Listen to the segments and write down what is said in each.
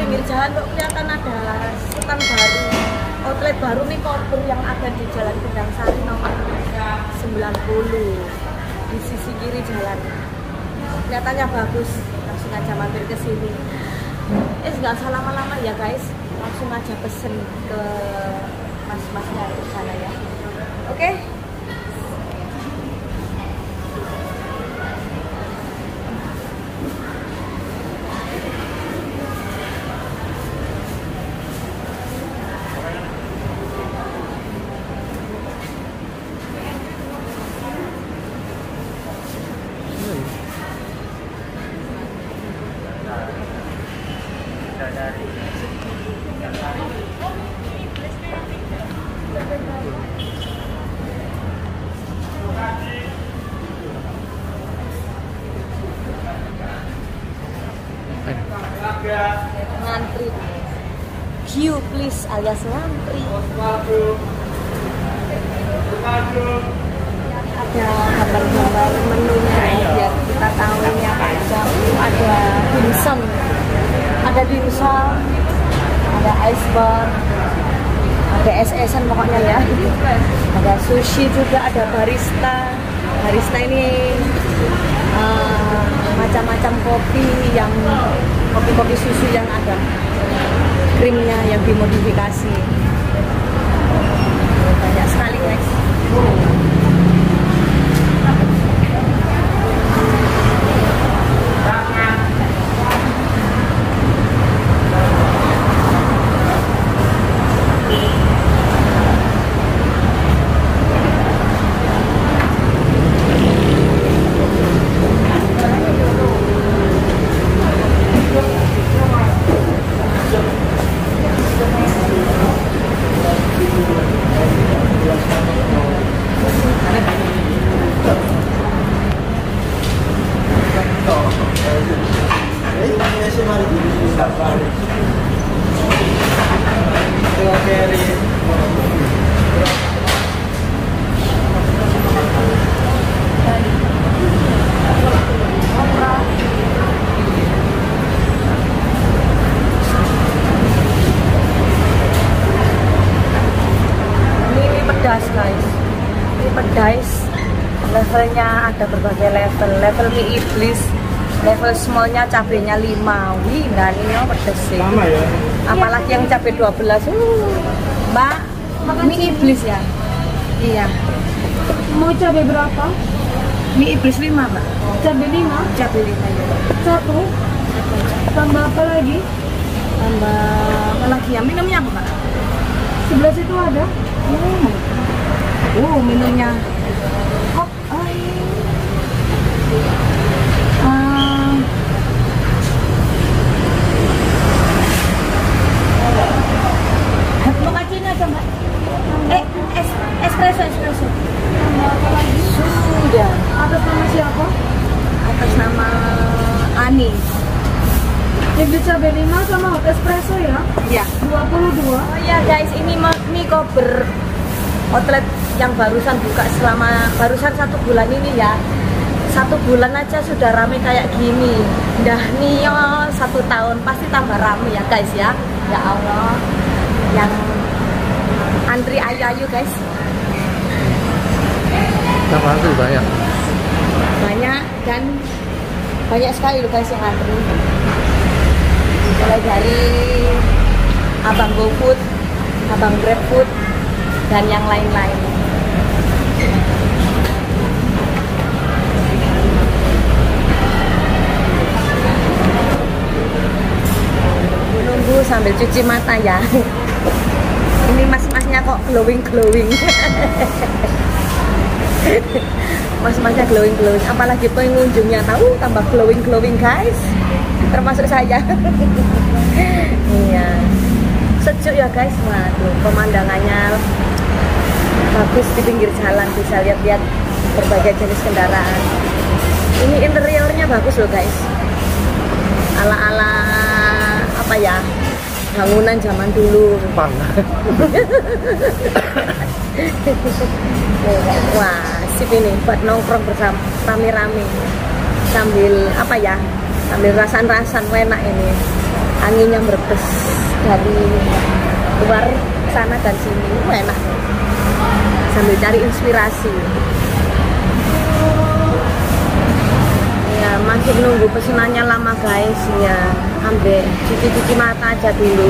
pinggir jalan kok kelihatan ada stand baru. Outlet baru nih Kober yang ada di Jalan Kendang Sari nomor 90 di sisi kiri jalan. Kelihatannya bagus. Langsung aja mampir ke sini. Eh nggak usah lama-lama ya guys. Langsung aja pesen ke mas-masnya di sana ya. Oke ngantri. Queue please alias ngantri. Ada gambar-gambar menunya ya, biar kita tahu ini apa aja. Ada dimsum. Ada dimsum. Ada ice bar ada es-esan pokoknya ya. Ada sushi juga ada barista. Barista ini uh, macam-macam kopi yang kopi-kopi susu yang ada. Krimnya yang dimodifikasi banyak sekali guys ini, ini pedas guys. Ini pedas. Levelnya ada berbagai level. Level mie iblis level smallnya cabenya 5 wih dan ini oh, pedas sih Sama ya. apalagi yang cabai 12 uh, mbak mie iblis ya iya Mau cabai berapa? mie iblis 5 mbak Cabai 5? cabai 5 ya Satu? Tambah apa lagi? tambah apa lagi ya minumnya apa mbak Sebelah situ ada? uh, uh minumnya mbak eh es espresso espresso Tambah apa lagi? sudah Atas nama siapa? atas nama Anis Yang di cabai 5 sama hot espresso ya? ya 22 Oh ya guys, ini mie kober outlet yang barusan buka selama barusan satu bulan ini ya. Satu bulan aja sudah rame kayak gini. Dah Nio satu tahun pasti tambah rame ya guys ya. Ya Allah, yang antri ayu-ayu guys Sama tuh banyak. banyak dan banyak sekali loh guys yang antri. Mulai dari abang GoFood, abang GrabFood, dan yang lain-lain. Menunggu sambil cuci mata ya. Ini mas-masnya kok glowing glowing. Mas-masnya glowing glowing. Apalagi pengunjungnya tahu tambah glowing glowing guys. Termasuk saya. iya. Sejuk ya guys. Waduh, pemandangannya bagus di pinggir jalan bisa lihat-lihat berbagai jenis kendaraan. Ini interiornya bagus loh guys. Ala-ala apa ya? Bangunan zaman dulu. Pang. Wah, sip ini buat nongkrong bersama rame-rame sambil apa ya? Sambil rasan-rasan enak ini. anginnya merebes dari luar sana dan sini enak sambil cari inspirasi ya masih nunggu pesanannya lama guys ya ambil cuci-cuci mata aja dulu.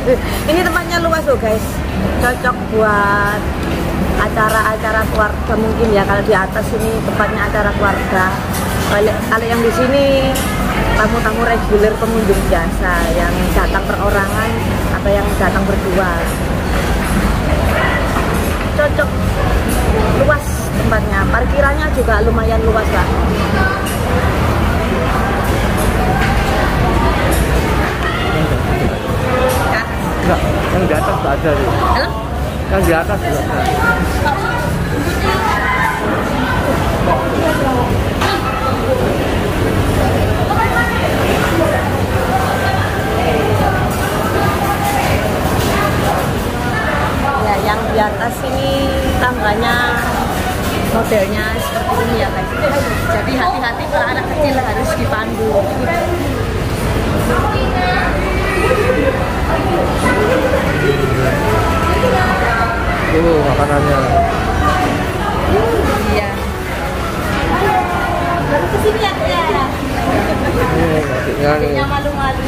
Ini tempatnya luas loh guys. Cocok buat acara-acara keluarga mungkin ya. Kalau di atas ini tempatnya acara keluarga. Kalau, yang di sini tamu-tamu reguler pengunjung biasa yang datang perorangan atau yang datang berdua. Cocok. Luas tempatnya. Parkirannya juga lumayan luas lah nggak ada nih. Halo? Yang di atas juga ada. ya yang di atas ini tangganya modelnya seperti ini ya guys jadi hati-hati kalau anak kecil harus dipandu Tuh makanannya. iya. Baru ke sini ya ya? Ini malu-malu.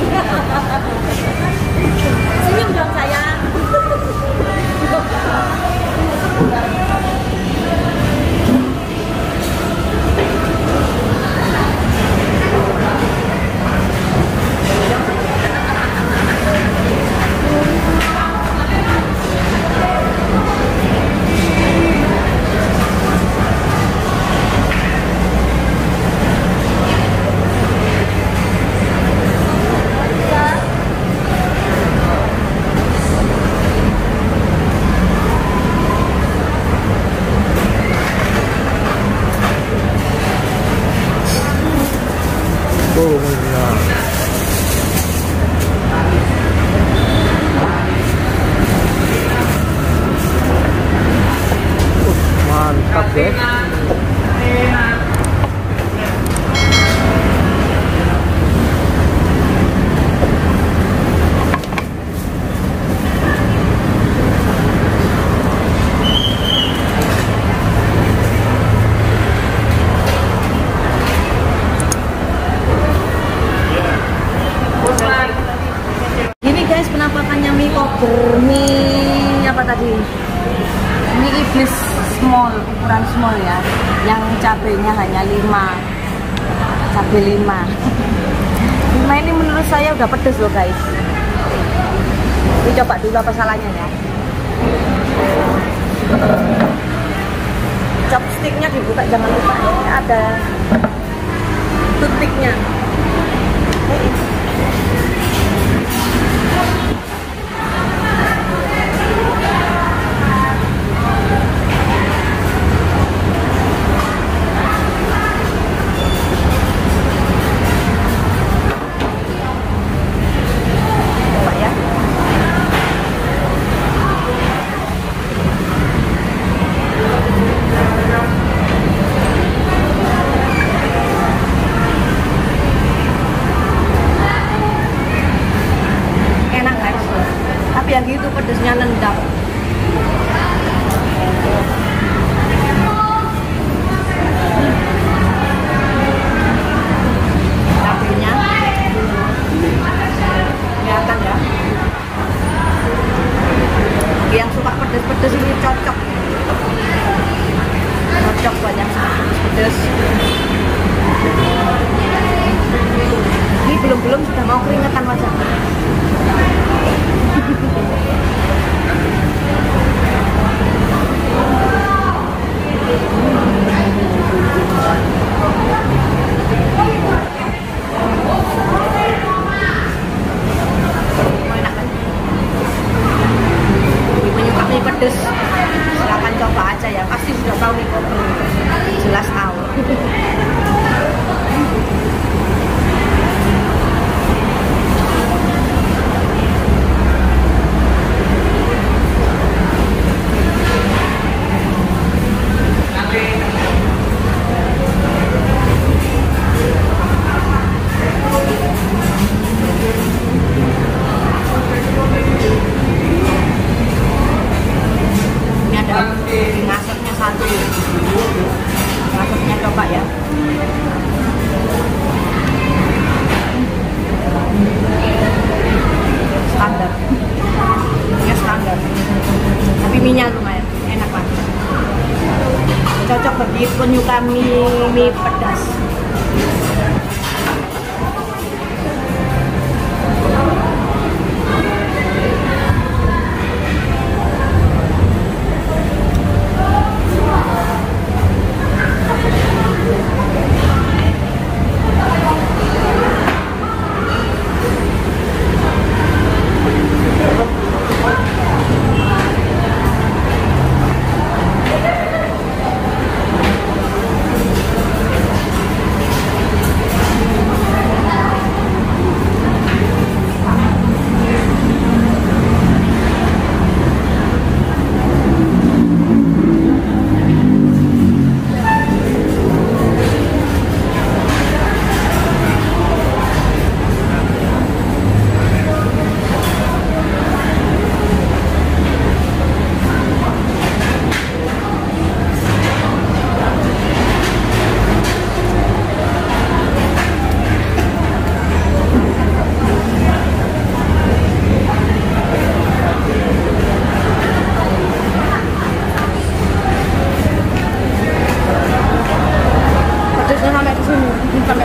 Senyum dong sayang udah pedes loh guys. Ini coba dulu apa salahnya ya. Chopsticknya dibuka jangan lupa ini ada toothpicknya. Coba pedesnya nendang.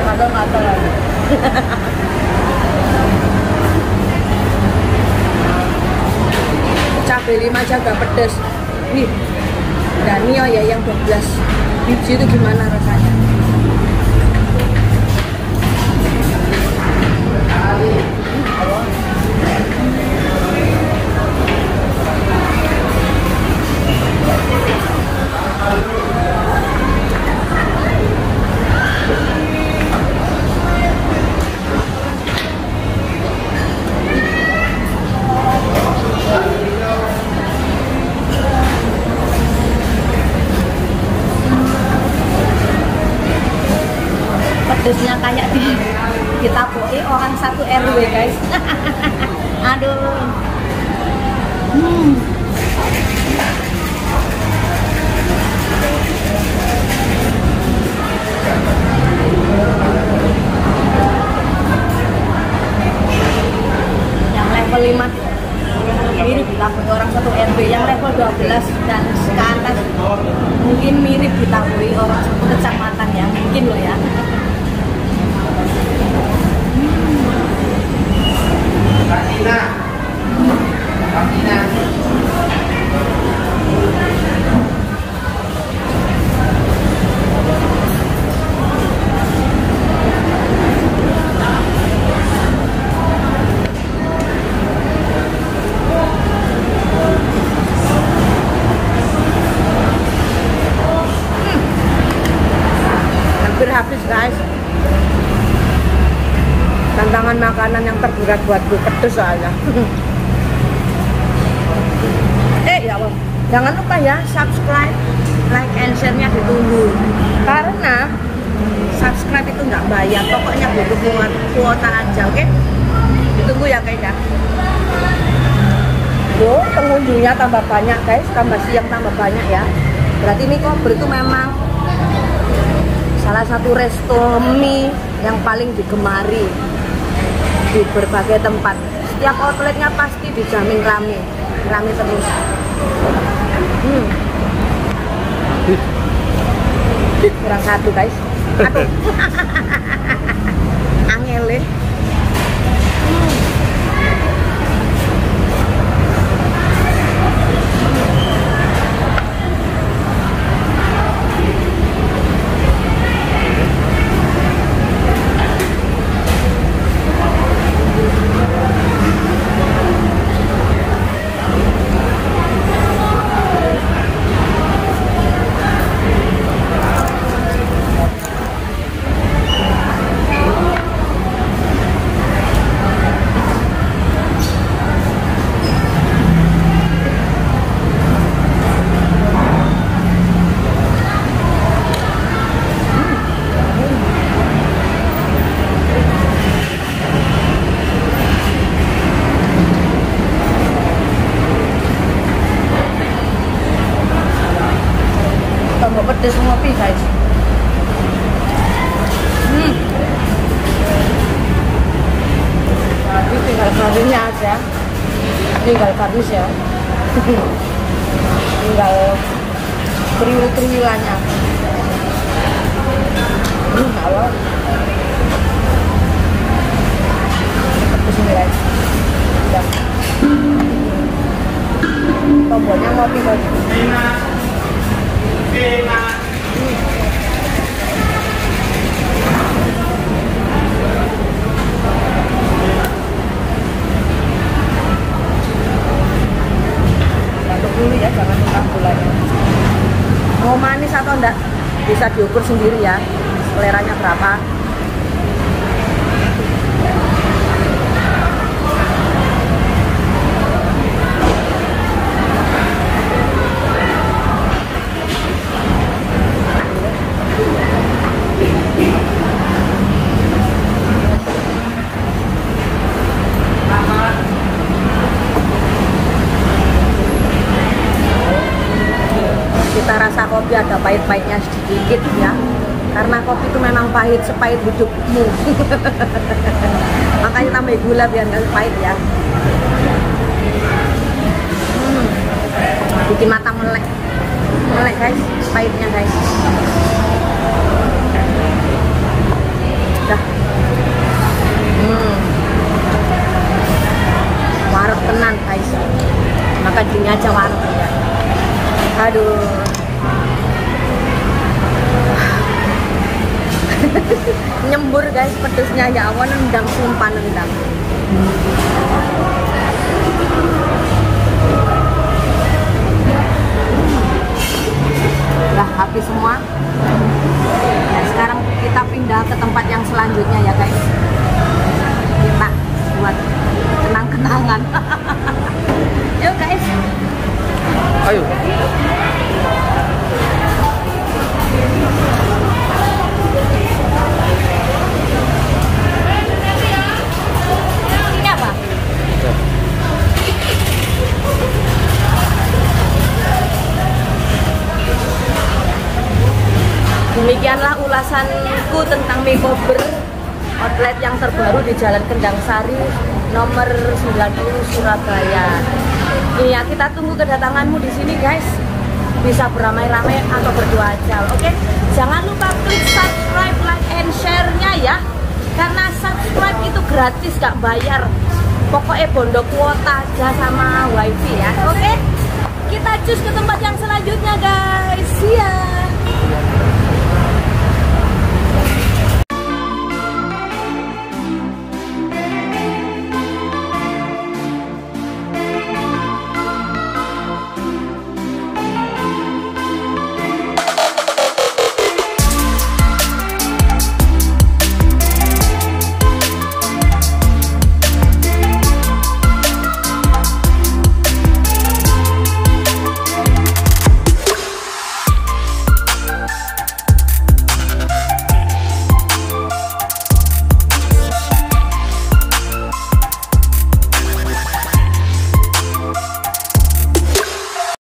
Sampai gatal-gatal lagi. Cabai lima jaga pedas. Wih, Danio ya yang 12 biji itu gimana pedesnya kayak di ditaboki orang satu RW guys. Aduh. Hmm. yang level 5 mirip ditaboki orang satu RW yang level 12 dan ke atas. Mungkin mirip ditaboki orang satu kecamatan ya mungkin loh ya Latina. Latina. Good happens, guys. Tantangan makanan yang terberat buatku pedes soalnya. Eh ya Allah. Jangan lupa ya subscribe like and share nya ditunggu. Karena subscribe itu nggak bayar pokoknya butuh kuota, aja oke? Ditunggu ya guys ya. Yo, pengunjungnya tambah banyak guys, tambah siang tambah banyak ya. Berarti ini Kober itu memang salah satu resto mie yang paling digemari di berbagai tempat. Setiap outletnya pasti dijamin rame, rame terus. Hmm. Kurang satu guys. Aduh. Angele. tambah pedes ngopi guys hmm. Jadi karinya aja tinggal garnish ya tinggal kriwil-kriwilannya Hmm, ini guys. Udah. Tombolnya ngopi guys. Dulu ya, jangan mentah gulanya. Mau manis atau enggak? Bisa diukur sendiri ya. Seleranya berapa? kita rasa kopi ada pahit-pahitnya sedikit ya. Karena kopi itu memang pahit sepahit hidupmu. Makanya tambah gula biar nggak pahit ya. Hmm. bikin mata melek. Melek guys. Pahitnya guys. Dah. Hmm. warung tenan guys. Maka gini aja ya aduh nyembur guys pedesnya. Ya awan nendang sumpah nendang Demikianlah ulasanku tentang makeover outlet yang terbaru di Jalan Kendang Sari nomor 90 Surabaya. Iya, kita tunggu kedatanganmu di sini, guys. Bisa beramai-ramai atau berdua aja, oke? Jangan lupa klik subscribe, like, and share-nya ya. Karena subscribe itu gratis, gak bayar. Pokoknya bondo kuota aja sama wifi ya, oke? Kita cus ke tempat yang selanjutnya, guys.